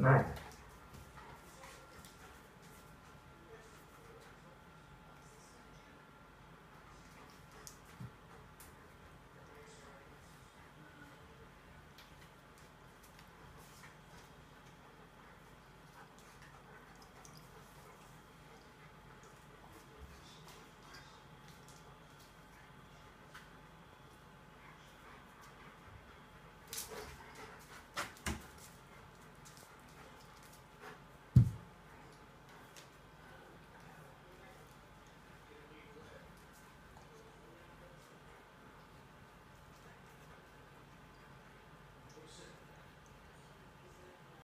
Right.